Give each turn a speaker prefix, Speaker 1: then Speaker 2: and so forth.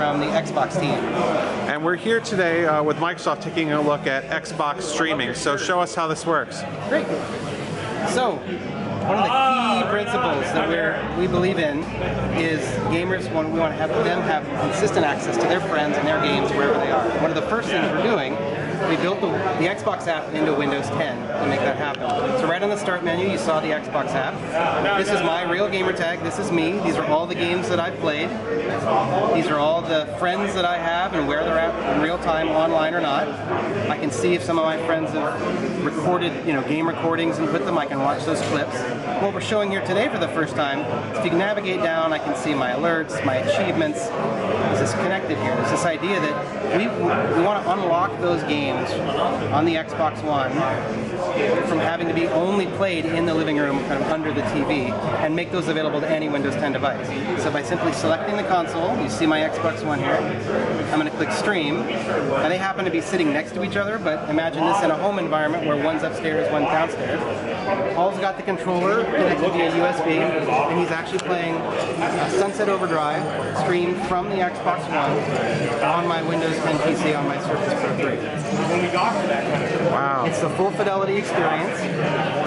Speaker 1: from the Xbox team.
Speaker 2: And we're here today uh, with Microsoft taking a look at Xbox streaming. So show us how this works.
Speaker 1: Great. So, one of the key principles that we we believe in is gamers want we want to have them have consistent access to their friends and their games wherever they are. One of the first things we're doing, we built the, the Xbox app into Windows 10 to make that happen. So right on the start menu, you saw the Xbox app. This is my real gamer tag. This is me. These are all the games that I've played. These are all the friends that I have and where they're at in real time, online or not. I can see if some of my friends have recorded, you know, game recordings and put them. I can watch those clips. What we're showing here today for the first time, if you navigate down, I can see my alerts, my achievements. This is connected here. There's this idea that we we want to unlock those games on the Xbox One from having to be only played in the living room, kind of under the TV, and make those available to any Windows 10 device. So by simply selecting the console, you see my Xbox One here. I'm going to click Stream, and they happen to be sitting next to each other. But imagine this in a home environment where one's upstairs, one's downstairs. Paul's got the controller connected via USB, and he's actually playing Sunset Overdrive streamed from the Xbox One on my Windows 10 PC on my Surface Pro 3.
Speaker 2: Wow.
Speaker 1: It's the full fidelity experience.